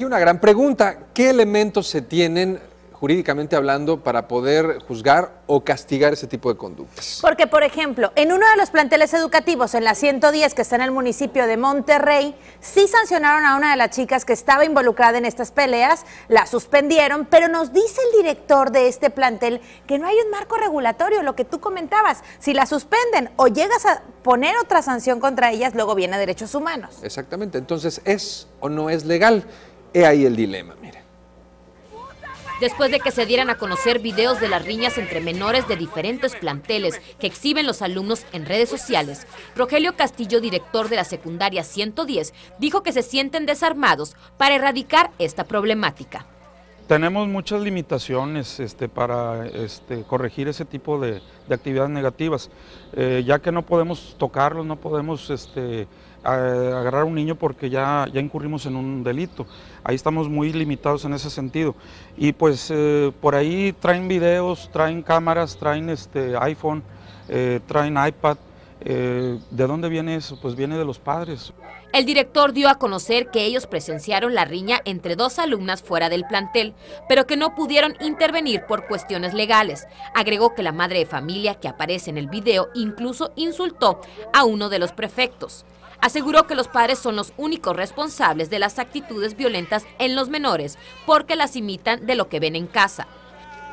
Y una gran pregunta, ¿qué elementos se tienen jurídicamente hablando para poder juzgar o castigar ese tipo de conductas? Porque, por ejemplo, en uno de los planteles educativos, en la 110 que está en el municipio de Monterrey, sí sancionaron a una de las chicas que estaba involucrada en estas peleas, la suspendieron, pero nos dice el director de este plantel que no hay un marco regulatorio, lo que tú comentabas, si la suspenden o llegas a poner otra sanción contra ellas, luego viene derechos humanos. Exactamente, entonces, ¿es o no es legal? He ahí el dilema, mire después de que se dieran a conocer videos de las riñas entre menores de diferentes planteles que exhiben los alumnos en redes sociales. Rogelio Castillo, director de la secundaria 110, dijo que se sienten desarmados para erradicar esta problemática. Tenemos muchas limitaciones este, para este, corregir ese tipo de, actividades negativas, eh, ya que no podemos tocarlos, no podemos este, agarrar a un niño porque ya, ya incurrimos en un delito. Ahí estamos muy limitados en ese sentido. Y pues eh, por ahí traen videos, traen cámaras, traen iPhone, eh, traen iPad, eh, ¿De dónde viene eso? Pues viene de los padres. El director dio a conocer que ellos presenciaron la riña entre dos alumnas fuera del plantel, pero que no pudieron intervenir por cuestiones legales. Agregó que la madre de familia que aparece en el video incluso insultó a uno de los prefectos. Aseguró que los padres son los únicos responsables de las actitudes violentas en los menores porque las imitan de lo que ven en casa.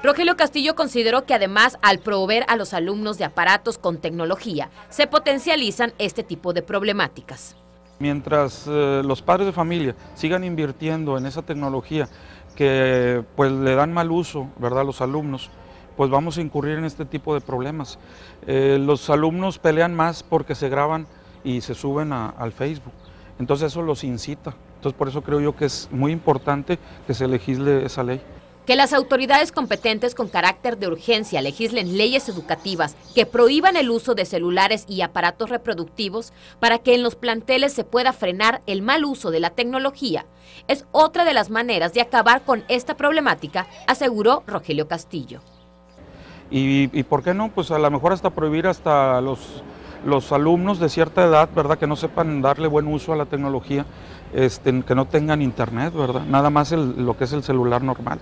Rogelio Castillo consideró que además al proveer a los alumnos de aparatos con tecnología, se potencializan este tipo de problemáticas. Mientras eh, los padres de familia sigan invirtiendo en esa tecnología que pues le dan mal uso ¿verdad? a los alumnos, pues vamos a incurrir en este tipo de problemas. Eh, los alumnos pelean más porque se graban y se suben al Facebook, entonces eso los incita. Entonces por eso creo yo que es muy importante que se legisle esa ley que las autoridades competentes con carácter de urgencia legislen leyes educativas que prohíban el uso de celulares y aparatos reproductivos para que en los planteles se pueda frenar el mal uso de la tecnología es otra de las maneras de acabar con esta problemática, aseguró Rogelio Castillo. Y, por qué no, pues a lo mejor hasta prohibir hasta los, los alumnos de cierta edad, ¿verdad? Que no sepan darle buen uso a la tecnología, este, que no tengan internet, ¿verdad? Nada más lo que es el celular normal.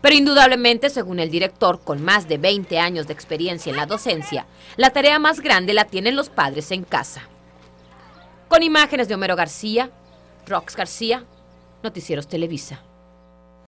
Pero indudablemente, según el director, con más de 20 años de experiencia en la docencia, la tarea más grande la tienen los padres en casa. Con imágenes de Homero García, Rox García, Noticieros Televisa.